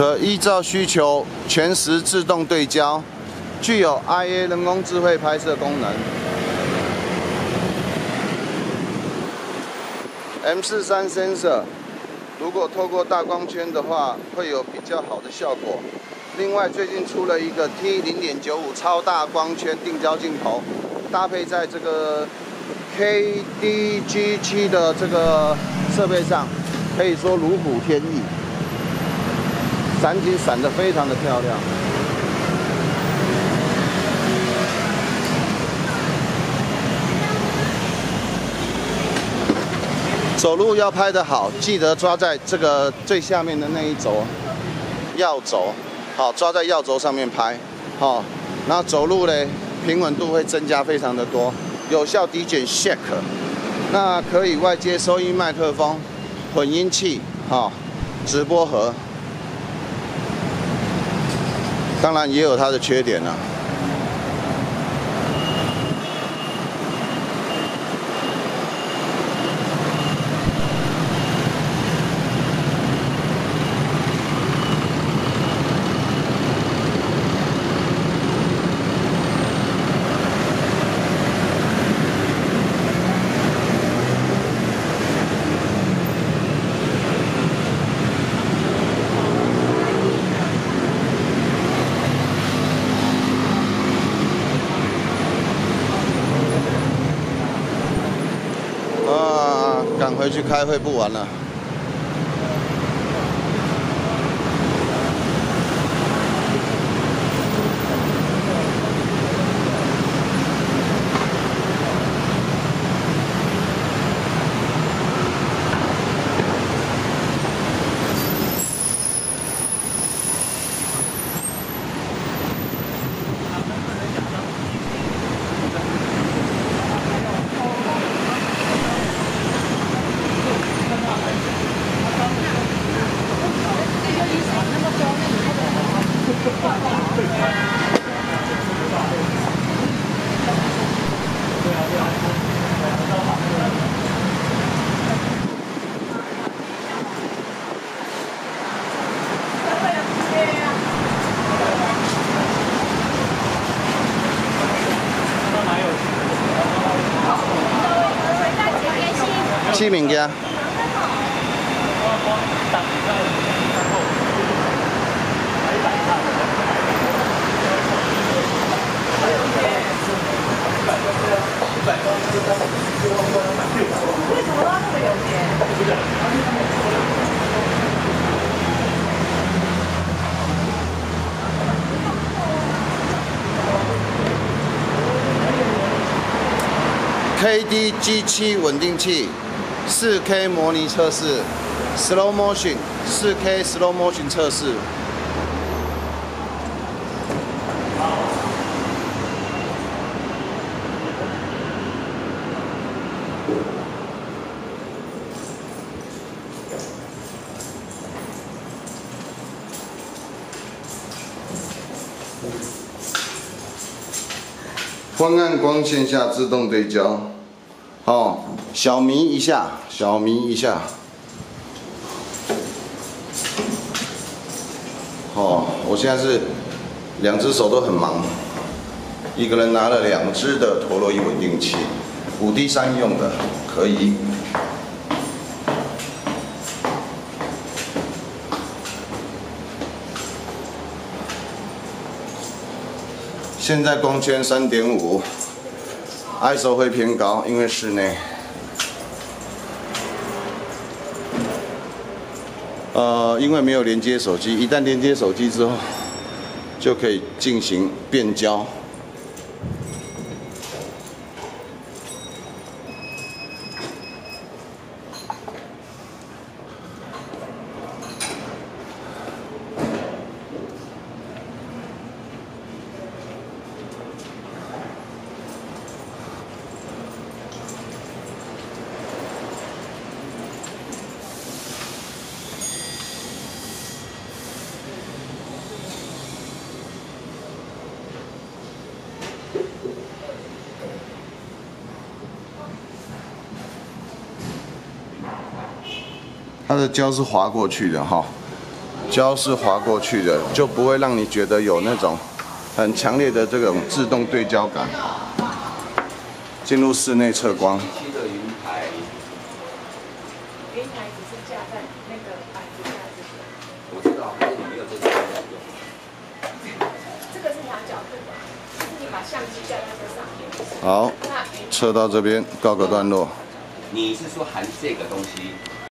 可依照需求全时自动对焦，具有 IA 人工智慧拍摄功能。M43 sensor，如果透过大光圈的话，会有比较好的效果。另外，最近出了一个 T0.95 超大光圈定焦镜头，搭配在这个 KDG7 的这个设备上，可以说如虎添翼，闪景闪得非常的漂亮。走路要拍得好，记得抓在这个最下面的那一轴，要轴。好，抓在要轴上面拍，好，然后走路嘞，平稳度会增加非常的多，有效抵减 shake，那可以外接收音麦克风、混音器，好，直播盒，当然也有它的缺点赶。回去开会不玩了。吃物件。KDG7 稳定器。四 K 模拟测试，Slow Motion，四 K Slow Motion 测试。昏暗光线下自动对焦，哦。小迷一下，小迷一下。哦，我现在是两只手都很忙，一个人拿了两只的陀螺仪稳定器，五 D 三用的，可以。现在光圈三点五，ISO 会偏高，因为室内。呃，因为没有连接手机，一旦连接手机之后，就可以进行变焦。它的胶是滑过去的哈，胶是滑过去的，就不会让你觉得有那种很强烈的这种自动对焦感。进入室内测光。云台，架在那个这这个把相机架在这上面。好，那云测到这边告个段落。你是说含这个东西？